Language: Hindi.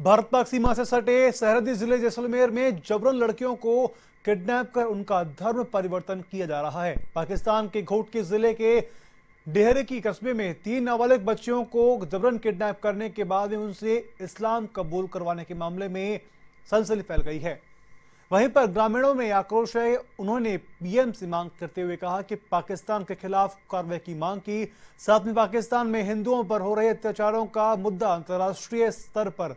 भारत पाक सीमा से सटे सरहदी ज़िले जैसलमेर में जबरन लड़कियों को किडनैप कर उनका धर्म परिवर्तन किया जा रहा है। पाकिस्तान के घोटकी ज़िले के डेहरे की कस्बे में तीन नाबालिग बच्चियों को जबरन किडनैप करने के बाद उनसे इस्लाम कबूल करवाने के मामले में सनसनी फैल गई है। वहीं पर ग्रामीणों में आक्रोश है। उन्होंने पीएम से मांग करते हुए कहा कि पाकिस्तान के खिलाफ कार्रवाई की मांग की। साथ में पाकिस्तान में हिंदुओं पर हो रहे अत्याचारों का मुद्दा अंतर्राष्ट्रीय स्तर पर